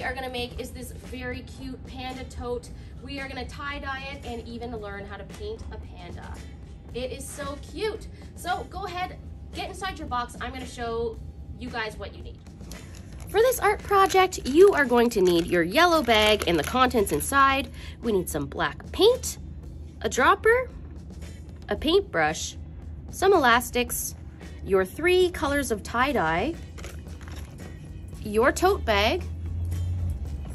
we are gonna make is this very cute panda tote. We are gonna tie-dye it and even learn how to paint a panda. It is so cute. So go ahead, get inside your box. I'm gonna show you guys what you need. For this art project, you are going to need your yellow bag and the contents inside. We need some black paint, a dropper, a paintbrush, some elastics, your three colors of tie-dye, your tote bag,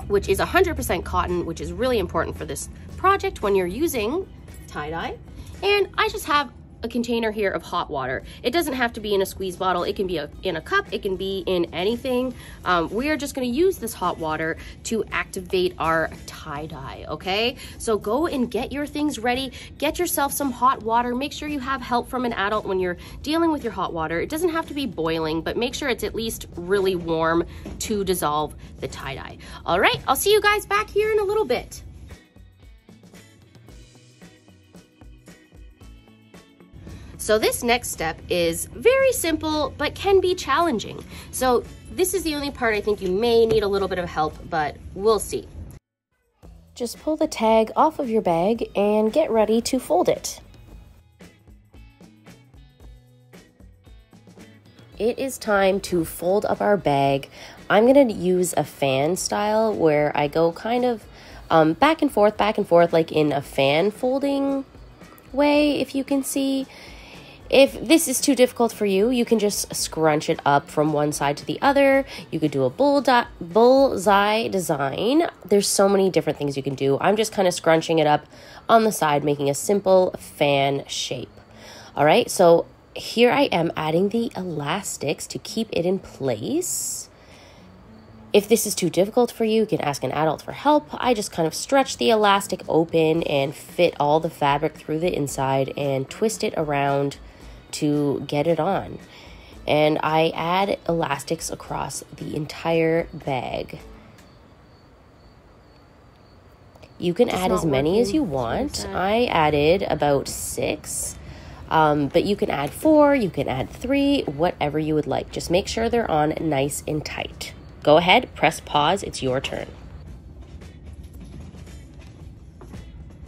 which is 100% cotton, which is really important for this project when you're using tie-dye. And I just have a container here of hot water. It doesn't have to be in a squeeze bottle. It can be a, in a cup. It can be in anything. Um, we are just going to use this hot water to activate our tie-dye, okay? So go and get your things ready. Get yourself some hot water. Make sure you have help from an adult when you're dealing with your hot water. It doesn't have to be boiling, but make sure it's at least really warm to dissolve the tie-dye. All right, I'll see you guys back here in a little bit. So this next step is very simple, but can be challenging. So this is the only part I think you may need a little bit of help, but we'll see. Just pull the tag off of your bag and get ready to fold it. It is time to fold up our bag. I'm gonna use a fan style where I go kind of um, back and forth, back and forth, like in a fan folding way, if you can see. If this is too difficult for you, you can just scrunch it up from one side to the other. You could do a bull bullseye design. There's so many different things you can do. I'm just kind of scrunching it up on the side, making a simple fan shape. All right, so here I am adding the elastics to keep it in place. If this is too difficult for you, you can ask an adult for help. I just kind of stretch the elastic open and fit all the fabric through the inside and twist it around to get it on. And I add elastics across the entire bag. You can it's add as many as you want. I added about six. Um, but you can add four, you can add three, whatever you would like. Just make sure they're on nice and tight. Go ahead, press pause, it's your turn.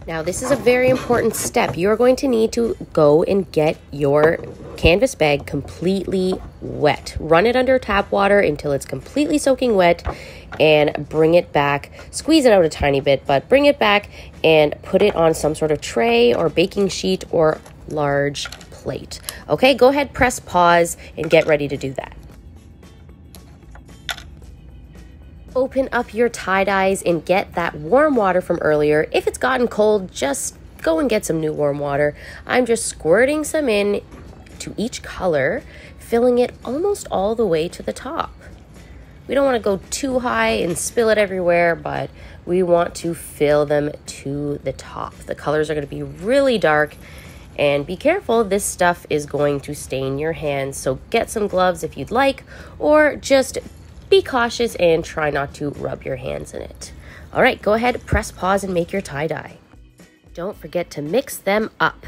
Now, this is a very important step. You're going to need to go and get your canvas bag completely wet. Run it under tap water until it's completely soaking wet and bring it back. Squeeze it out a tiny bit, but bring it back and put it on some sort of tray or baking sheet or large plate. Okay, go ahead, press pause and get ready to do that. Open up your tie dyes and get that warm water from earlier. If it's gotten cold, just go and get some new warm water. I'm just squirting some in to each color, filling it almost all the way to the top. We don't want to go too high and spill it everywhere, but we want to fill them to the top. The colors are going to be really dark and be careful, this stuff is going to stain your hands. So get some gloves if you'd like, or just be cautious and try not to rub your hands in it. All right, go ahead, press pause and make your tie-dye. Don't forget to mix them up.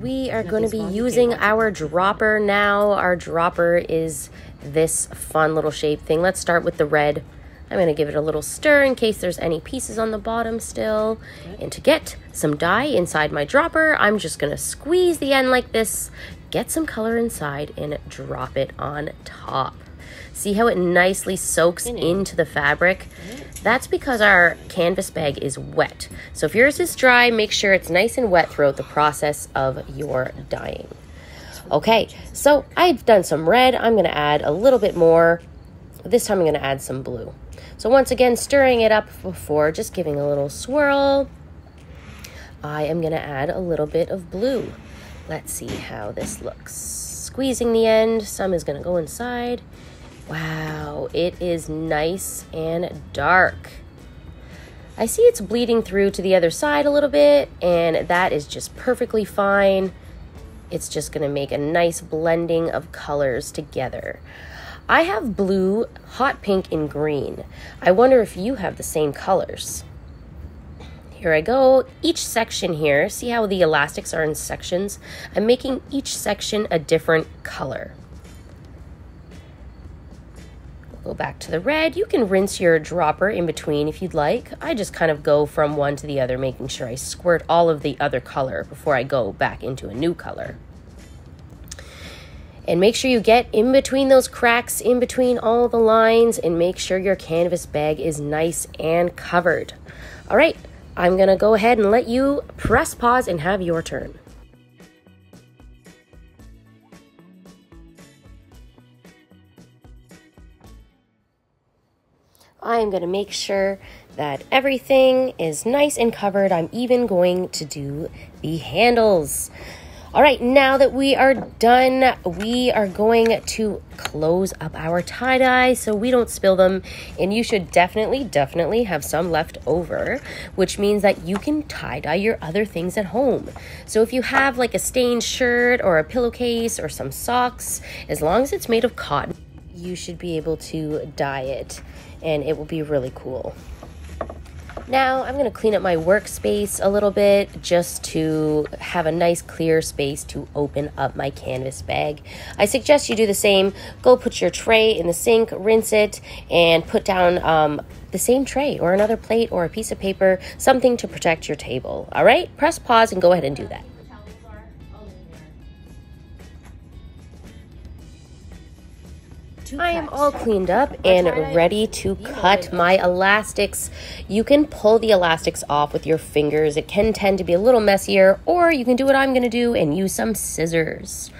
We are going to be using our dropper now. Our dropper is this fun little shape thing. Let's start with the red. I'm going to give it a little stir in case there's any pieces on the bottom still. And to get some dye inside my dropper, I'm just going to squeeze the end like this, get some color inside, and drop it on top. See how it nicely soaks into the fabric? That's because our canvas bag is wet. So if yours is dry, make sure it's nice and wet throughout the process of your dyeing. Okay, so I've done some red. I'm going to add a little bit more. This time I'm going to add some blue. So once again, stirring it up before just giving a little swirl. I am going to add a little bit of blue. Let's see how this looks. Squeezing the end, some is going to go inside. Wow, it is nice and dark. I see it's bleeding through to the other side a little bit, and that is just perfectly fine. It's just going to make a nice blending of colors together. I have blue, hot pink, and green. I wonder if you have the same colors. here I go. Each section here, see how the elastics are in sections? I'm making each section a different color. Go back to the red. You can rinse your dropper in between if you'd like. I just kind of go from one to the other, making sure I squirt all of the other color before I go back into a new color. And make sure you get in between those cracks, in between all the lines, and make sure your canvas bag is nice and covered. All right, I'm gonna go ahead and let you press pause and have your turn. I'm going to make sure that everything is nice and covered. I'm even going to do the handles. All right, now that we are done, we are going to close up our tie-dye so we don't spill them. And you should definitely, definitely have some left over, which means that you can tie-dye your other things at home. So if you have like a stained shirt or a pillowcase or some socks, as long as it's made of cotton, you should be able to dye it and it will be really cool. Now I'm going to clean up my workspace a little bit just to have a nice clear space to open up my canvas bag. I suggest you do the same. Go put your tray in the sink, rinse it, and put down um, the same tray or another plate or a piece of paper, something to protect your table. All right, press pause and go ahead and do that. I am all cleaned up and ready to cut my elastics. You can pull the elastics off with your fingers. It can tend to be a little messier, or you can do what I'm going to do and use some scissors.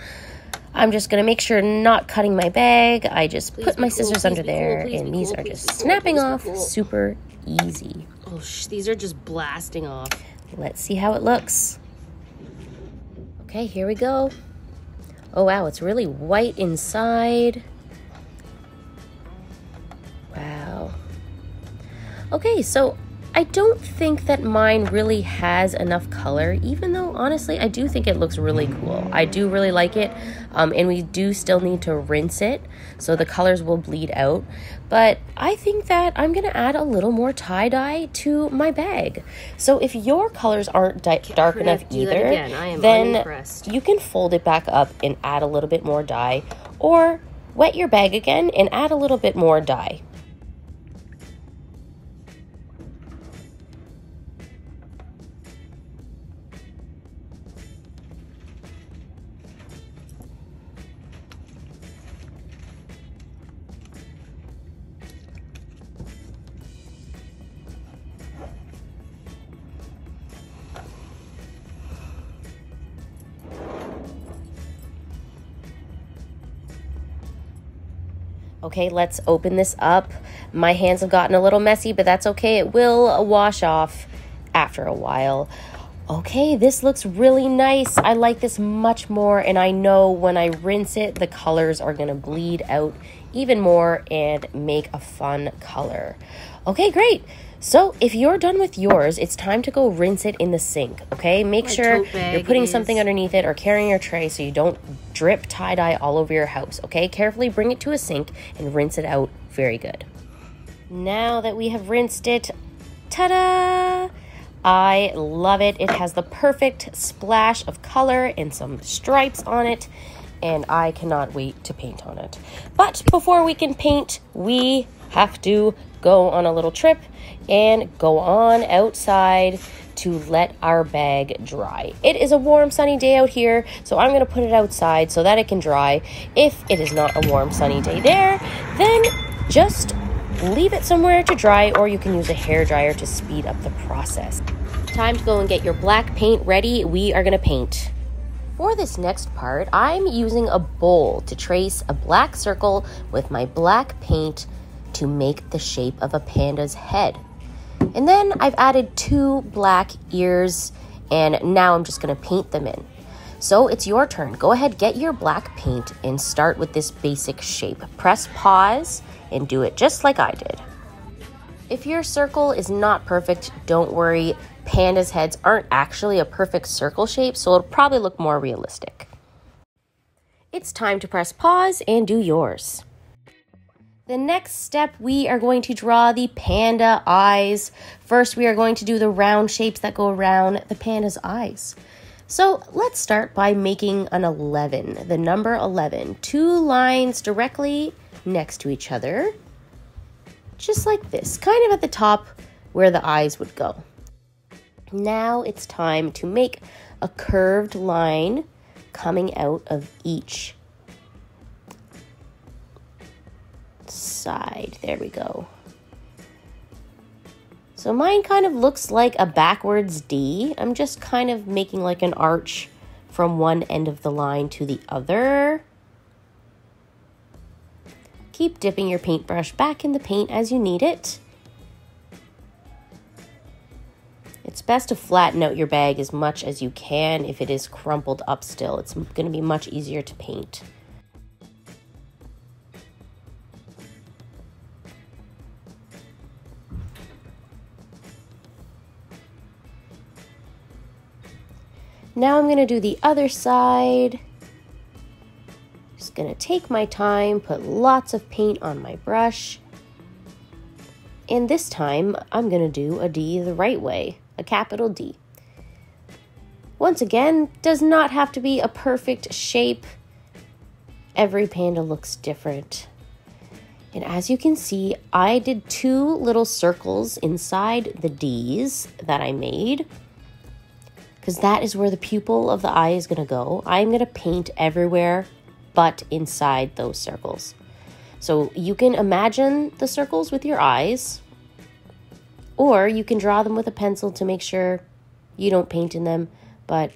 I'm just going to make sure not cutting my bag. I just put my scissors under there, and these are just snapping off super easy. Oh, these are just blasting off. Let's see how it looks. Okay, here we go. Oh, wow, it's really white inside. Okay, so I don't think that mine really has enough color, even though honestly, I do think it looks really cool. I do really like it, um, and we do still need to rinse it, so the colors will bleed out. But I think that I'm gonna add a little more tie dye to my bag. So if your colors aren't dark enough either, then unimpressed. you can fold it back up and add a little bit more dye, or wet your bag again and add a little bit more dye. Okay, let's open this up. My hands have gotten a little messy, but that's okay. It will wash off after a while. Okay, this looks really nice. I like this much more, and I know when I rinse it, the colors are gonna bleed out even more and make a fun color. Okay, great. So if you're done with yours, it's time to go rinse it in the sink, okay? Make My sure you're putting is... something underneath it or carrying your tray so you don't drip tie-dye all over your house, okay? Carefully bring it to a sink and rinse it out very good. Now that we have rinsed it, ta-da! I love it. It has the perfect splash of color and some stripes on it and I cannot wait to paint on it. But before we can paint, we have to go on a little trip and go on outside to let our bag dry. It is a warm sunny day out here, so I'm going to put it outside so that it can dry. If it is not a warm sunny day there, then just leave it somewhere to dry or you can use a hair dryer to speed up the process. Time to go and get your black paint ready. We are going to paint. For this next part, I'm using a bowl to trace a black circle with my black paint to make the shape of a panda's head. And then I've added two black ears and now I'm just gonna paint them in. So it's your turn. Go ahead, get your black paint and start with this basic shape. Press pause and do it just like I did. If your circle is not perfect, don't worry. Pandas' heads aren't actually a perfect circle shape, so it'll probably look more realistic. It's time to press pause and do yours. The next step, we are going to draw the panda eyes. First, we are going to do the round shapes that go around the panda's eyes. So let's start by making an 11, the number 11. Two lines directly next to each other, just like this, kind of at the top where the eyes would go. Now it's time to make a curved line coming out of each side. There we go. So mine kind of looks like a backwards D. I'm just kind of making like an arch from one end of the line to the other. Keep dipping your paintbrush back in the paint as you need it. It's best to flatten out your bag as much as you can if it is crumpled up still. It's going to be much easier to paint. Now I'm going to do the other side. Just going to take my time, put lots of paint on my brush. And this time, I'm going to do a D the right way, a capital D. Once again, does not have to be a perfect shape. Every panda looks different. And as you can see, I did two little circles inside the D's that I made because that is where the pupil of the eye is going to go. I'm going to paint everywhere but inside those circles. So you can imagine the circles with your eyes, or you can draw them with a pencil to make sure you don't paint in them. But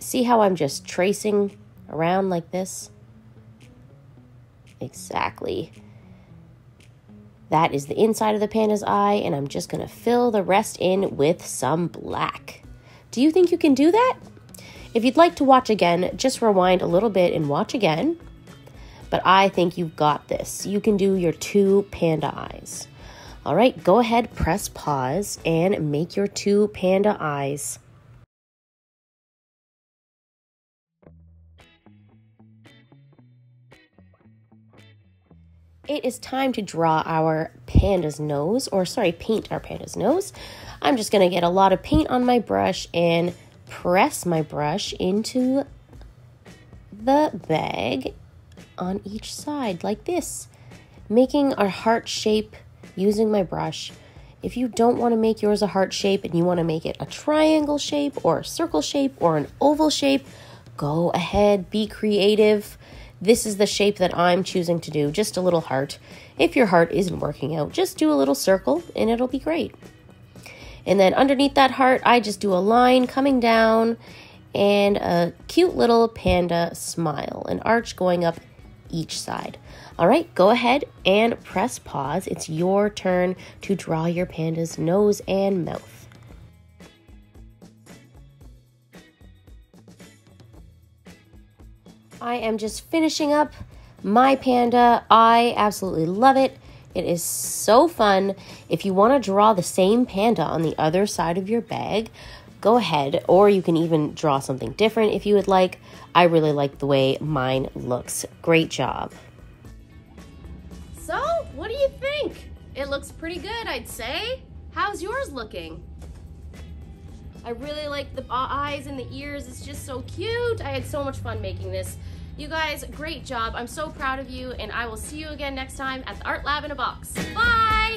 see how I'm just tracing around like this? Exactly. That is the inside of the panda's eye, and I'm just going to fill the rest in with some black. Do you think you can do that? If you'd like to watch again, just rewind a little bit and watch again. But I think you've got this. You can do your two panda eyes. All right, go ahead, press pause, and make your two panda eyes. It is time to draw our panda's nose, or sorry, paint our panda's nose. I'm just going to get a lot of paint on my brush and press my brush into the bag on each side like this, making a heart shape using my brush. If you don't want to make yours a heart shape and you want to make it a triangle shape or a circle shape or an oval shape, go ahead, be creative. This is the shape that I'm choosing to do, just a little heart. If your heart isn't working out, just do a little circle and it'll be great. And then underneath that heart, I just do a line coming down and a cute little panda smile, an arch going up each side. All right, go ahead and press pause. It's your turn to draw your panda's nose and mouth. I am just finishing up my panda. I absolutely love it. It is so fun. If you want to draw the same panda on the other side of your bag, go ahead, or you can even draw something different if you would like. I really like the way mine looks. Great job. So, what do you think? It looks pretty good, I'd say. How's yours looking? I really like the eyes and the ears. It's just so cute. I had so much fun making this. You guys, great job. I'm so proud of you, and I will see you again next time at the Art Lab in a Box. Bye!